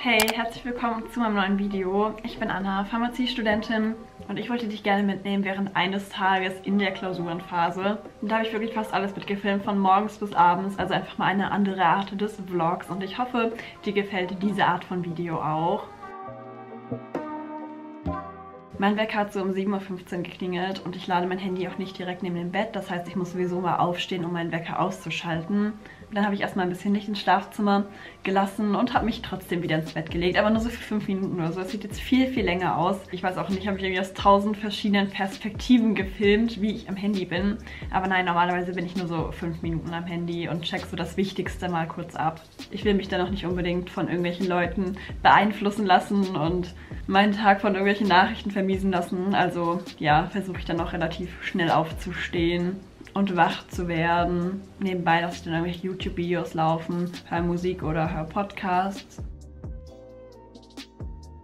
Hey, herzlich willkommen zu meinem neuen Video. Ich bin Anna, Pharmaziestudentin und ich wollte dich gerne mitnehmen während eines Tages in der Klausurenphase. Und da habe ich wirklich fast alles mitgefilmt, von morgens bis abends, also einfach mal eine andere Art des Vlogs und ich hoffe, dir gefällt diese Art von Video auch. Mein Wecker hat so um 7.15 Uhr geklingelt und ich lade mein Handy auch nicht direkt neben dem Bett. Das heißt, ich muss sowieso mal aufstehen, um meinen Wecker auszuschalten. Dann habe ich erstmal ein bisschen Licht ins Schlafzimmer gelassen und habe mich trotzdem wieder ins Bett gelegt. Aber nur so für fünf Minuten oder so. Es sieht jetzt viel, viel länger aus. Ich weiß auch nicht, habe ich irgendwie aus tausend verschiedenen Perspektiven gefilmt, wie ich am Handy bin. Aber nein, normalerweise bin ich nur so fünf Minuten am Handy und check so das Wichtigste mal kurz ab. Ich will mich dann auch nicht unbedingt von irgendwelchen Leuten beeinflussen lassen und meinen Tag von irgendwelchen Nachrichten vermiesen lassen. Also ja, versuche ich dann auch relativ schnell aufzustehen und wach zu werden. Nebenbei lasse ich dann irgendwelche YouTube-Videos laufen, höre Musik oder höre Podcasts.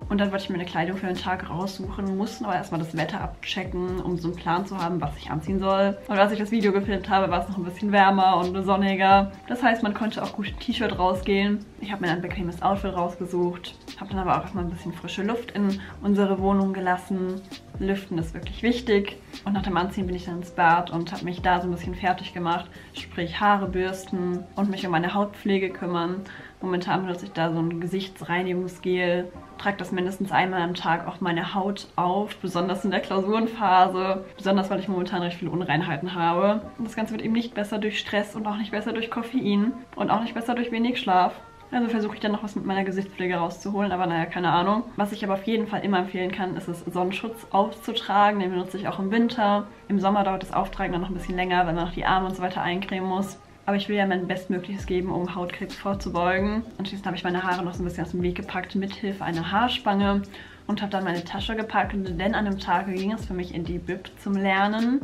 Und dann wollte ich mir eine Kleidung für den Tag raussuchen, mussten aber erstmal das Wetter abchecken, um so einen Plan zu haben, was ich anziehen soll. Und als ich das Video gefilmt habe, war es noch ein bisschen wärmer und sonniger. Das heißt, man konnte auch gut T-Shirt rausgehen. Ich habe mir ein bequemes Outfit rausgesucht, habe dann aber auch erstmal ein bisschen frische Luft in unsere Wohnung gelassen. Lüften ist wirklich wichtig. Und nach dem Anziehen bin ich dann ins Bad und habe mich da so ein bisschen fertig gemacht. Sprich Haare bürsten und mich um meine Hautpflege kümmern. Momentan benutze ich da so ein Gesichtsreinigungsgel. Trage das mindestens einmal am Tag auf meine Haut auf, besonders in der Klausurenphase. Besonders, weil ich momentan recht viele Unreinheiten habe. Und das Ganze wird eben nicht besser durch Stress und auch nicht besser durch Koffein und auch nicht besser durch wenig Schlaf. Also versuche ich dann noch was mit meiner Gesichtspflege rauszuholen, aber naja, keine Ahnung. Was ich aber auf jeden Fall immer empfehlen kann, ist es, Sonnenschutz aufzutragen. Den benutze ich auch im Winter. Im Sommer dauert das Auftragen dann noch ein bisschen länger, wenn man noch die Arme und so weiter eincremen muss. Aber ich will ja mein Bestmögliches geben, um Hautkrebs vorzubeugen. Anschließend habe ich meine Haare noch so ein bisschen aus dem Weg gepackt mit Hilfe einer Haarspange und habe dann meine Tasche gepackt, denn an dem Tag ging es für mich in die Bib zum Lernen.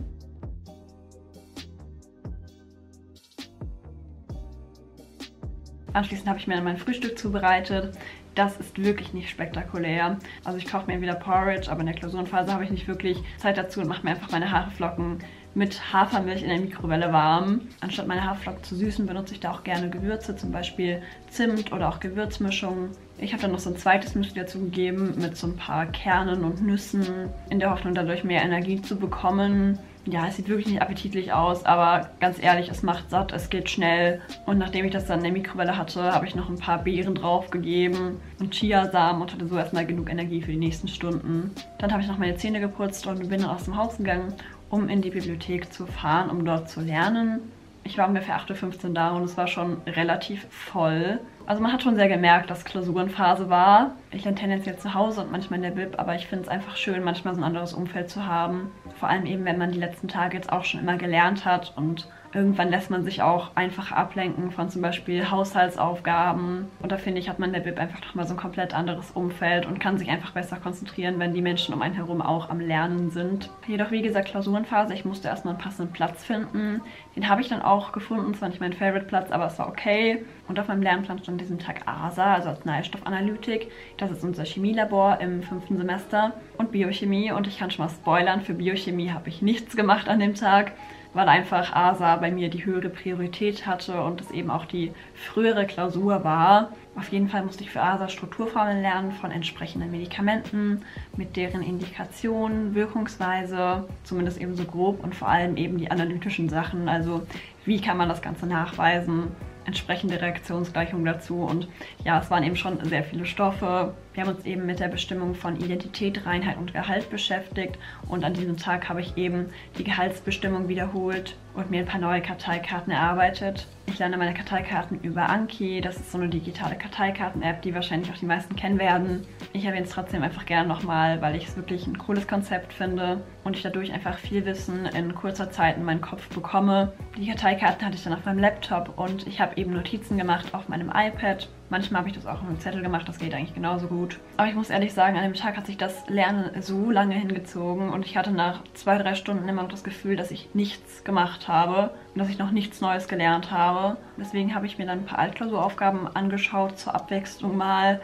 Anschließend habe ich mir dann mein Frühstück zubereitet. Das ist wirklich nicht spektakulär. Also ich koche mir wieder Porridge, aber in der Klausurenphase habe ich nicht wirklich Zeit dazu und mache mir einfach meine Haarflocken mit Hafermilch in der Mikrowelle warm. Anstatt meine Haferflocken zu süßen, benutze ich da auch gerne Gewürze, zum Beispiel Zimt oder auch Gewürzmischungen. Ich habe dann noch so ein zweites Müsli dazu gegeben mit so ein paar Kernen und Nüssen, in der Hoffnung dadurch mehr Energie zu bekommen. Ja, es sieht wirklich nicht appetitlich aus, aber ganz ehrlich, es macht satt, es geht schnell. Und nachdem ich das dann in der Mikrowelle hatte, habe ich noch ein paar Beeren draufgegeben und Chiasamen und hatte so erstmal genug Energie für die nächsten Stunden. Dann habe ich noch meine Zähne geputzt und bin aus dem Haus gegangen, um in die Bibliothek zu fahren, um dort zu lernen. Ich war ungefähr 8.15 Uhr da und es war schon relativ voll. Also man hat schon sehr gemerkt, dass Klausurenphase war. Ich lerne tendenziell zu Hause und manchmal in der Bib, aber ich finde es einfach schön, manchmal so ein anderes Umfeld zu haben. Vor allem eben, wenn man die letzten Tage jetzt auch schon immer gelernt hat und Irgendwann lässt man sich auch einfach ablenken von zum Beispiel Haushaltsaufgaben. Und da finde ich, hat man in der Bib einfach nochmal so ein komplett anderes Umfeld und kann sich einfach besser konzentrieren, wenn die Menschen um einen herum auch am Lernen sind. Jedoch, wie gesagt, Klausurenphase. Ich musste erstmal einen passenden Platz finden. Den habe ich dann auch gefunden. Zwar nicht mein Favorite-Platz, aber es war okay. Und auf meinem Lernplan stand diesen Tag ASA, also Arzneistoffanalytik. Das ist unser Chemielabor im fünften Semester. Und Biochemie. Und ich kann schon mal spoilern, für Biochemie habe ich nichts gemacht an dem Tag weil einfach ASA bei mir die höhere Priorität hatte und es eben auch die frühere Klausur war. Auf jeden Fall musste ich für ASA Strukturformeln lernen von entsprechenden Medikamenten, mit deren Indikation, Wirkungsweise, zumindest eben so grob und vor allem eben die analytischen Sachen, also wie kann man das Ganze nachweisen, entsprechende Reaktionsgleichung dazu. Und ja, es waren eben schon sehr viele Stoffe. Wir haben uns eben mit der Bestimmung von Identität, Reinheit und Gehalt beschäftigt. Und an diesem Tag habe ich eben die Gehaltsbestimmung wiederholt und mir ein paar neue Karteikarten erarbeitet. Ich lerne meine Karteikarten über Anki. Das ist so eine digitale Karteikarten-App, die wahrscheinlich auch die meisten kennen werden. Ich erwähne es trotzdem einfach gerne nochmal, weil ich es wirklich ein cooles Konzept finde und ich dadurch einfach viel Wissen in kurzer Zeit in meinen Kopf bekomme. Die Karteikarten hatte ich dann auf meinem Laptop und ich habe eben Notizen gemacht auf meinem iPad Manchmal habe ich das auch auf einem Zettel gemacht, das geht eigentlich genauso gut. Aber ich muss ehrlich sagen, an dem Tag hat sich das Lernen so lange hingezogen und ich hatte nach zwei, drei Stunden immer noch das Gefühl, dass ich nichts gemacht habe und dass ich noch nichts Neues gelernt habe. Deswegen habe ich mir dann ein paar Altklausuraufgaben angeschaut, zur Abwechslung mal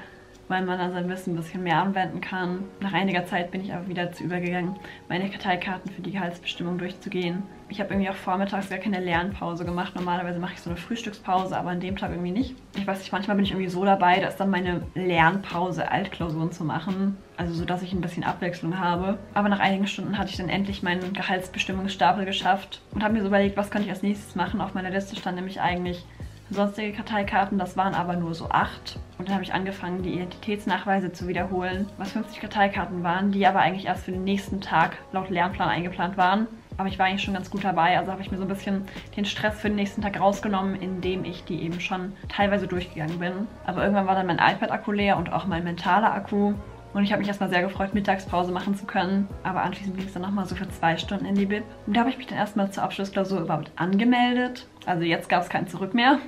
weil man dann sein Wissen ein bisschen mehr anwenden kann. Nach einiger Zeit bin ich aber wieder dazu übergegangen, meine Karteikarten für die Gehaltsbestimmung durchzugehen. Ich habe irgendwie auch vormittags gar keine Lernpause gemacht. Normalerweise mache ich so eine Frühstückspause, aber an dem Tag irgendwie nicht. Ich weiß nicht, manchmal bin ich irgendwie so dabei, dass dann meine Lernpause Altklausuren zu machen. Also so, dass ich ein bisschen Abwechslung habe. Aber nach einigen Stunden hatte ich dann endlich meinen Gehaltsbestimmungsstapel geschafft und habe mir so überlegt, was könnte ich als nächstes machen. Auf meiner Liste stand nämlich eigentlich sonstige Karteikarten, das waren aber nur so acht. Und dann habe ich angefangen, die Identitätsnachweise zu wiederholen, was 50 Karteikarten waren, die aber eigentlich erst für den nächsten Tag laut Lernplan eingeplant waren. Aber ich war eigentlich schon ganz gut dabei, also habe ich mir so ein bisschen den Stress für den nächsten Tag rausgenommen, indem ich die eben schon teilweise durchgegangen bin. Aber irgendwann war dann mein iPad-Akku leer und auch mein mentaler Akku. Und ich habe mich erstmal sehr gefreut, Mittagspause machen zu können. Aber anschließend ging es dann nochmal so für zwei Stunden in die Bib. Und da habe ich mich dann erstmal zur Abschlussklausur überhaupt angemeldet. Also jetzt gab es kein Zurück mehr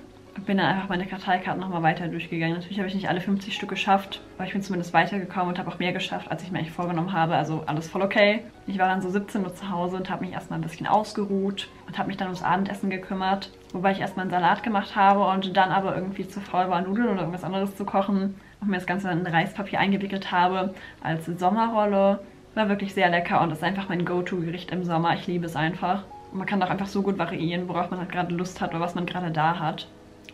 bin dann einfach meine Karteikarten nochmal weiter durchgegangen. Natürlich habe ich nicht alle 50 Stück geschafft, aber ich bin zumindest weitergekommen und habe auch mehr geschafft, als ich mir eigentlich vorgenommen habe. Also alles voll okay. Ich war dann so 17 Uhr zu Hause und habe mich erstmal ein bisschen ausgeruht und habe mich dann ums Abendessen gekümmert. Wobei ich erstmal einen Salat gemacht habe und dann aber irgendwie zu faul war, Nudeln oder irgendwas anderes zu kochen. Und mir das Ganze in Reispapier eingewickelt habe als Sommerrolle. War wirklich sehr lecker und ist einfach mein Go-To-Gericht im Sommer. Ich liebe es einfach. man kann doch einfach so gut variieren, worauf man halt gerade Lust hat oder was man gerade da hat.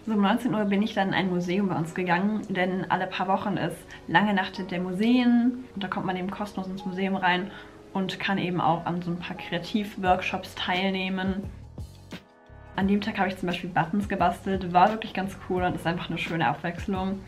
So um 19 Uhr bin ich dann in ein Museum bei uns gegangen, denn alle paar Wochen ist lange Nacht der Museen und da kommt man eben kostenlos ins Museum rein und kann eben auch an so ein paar Kreativworkshops teilnehmen. An dem Tag habe ich zum Beispiel Buttons gebastelt, war wirklich ganz cool und ist einfach eine schöne Abwechslung.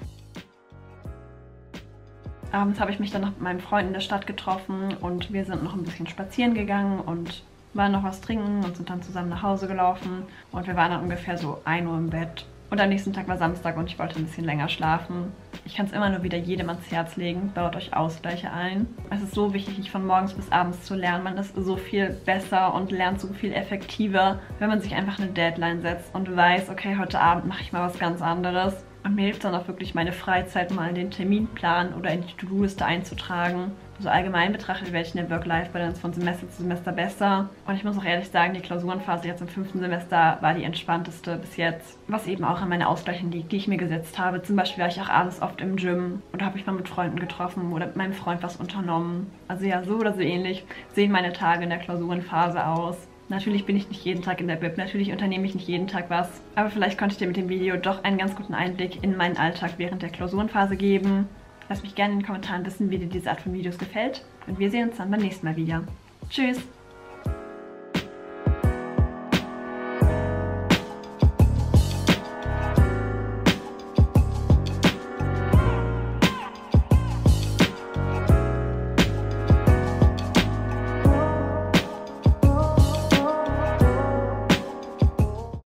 Abends habe ich mich dann noch mit meinem Freund in der Stadt getroffen und wir sind noch ein bisschen spazieren gegangen und waren noch was trinken und sind dann zusammen nach Hause gelaufen und wir waren dann ungefähr so 1 Uhr im Bett und am nächsten Tag war Samstag und ich wollte ein bisschen länger schlafen. Ich kann es immer nur wieder jedem ans Herz legen. Baut euch Ausgleiche ein. Es ist so wichtig, nicht von morgens bis abends zu lernen. Man ist so viel besser und lernt so viel effektiver, wenn man sich einfach eine Deadline setzt und weiß, okay, heute Abend mache ich mal was ganz anderes. Und mir hilft dann auch wirklich, meine Freizeit mal in den Terminplan oder in die To-Do-Liste einzutragen. So allgemein betrachtet werde ich in der Work-Life-Balance von Semester zu Semester besser. Und ich muss auch ehrlich sagen, die Klausurenphase jetzt im fünften Semester war die entspannteste bis jetzt. Was eben auch an meine Ausgleichen liegt, die ich mir gesetzt habe. Zum Beispiel war ich auch abends oft im Gym oder habe ich mal mit Freunden getroffen oder mit meinem Freund was unternommen. Also ja, so oder so ähnlich sehen meine Tage in der Klausurenphase aus. Natürlich bin ich nicht jeden Tag in der Bib, natürlich unternehme ich nicht jeden Tag was. Aber vielleicht konnte ich dir mit dem Video doch einen ganz guten Einblick in meinen Alltag während der Klausurenphase geben. Lass mich gerne in den Kommentaren wissen, wie dir diese Art von Videos gefällt. Und wir sehen uns dann beim nächsten Mal wieder. Tschüss!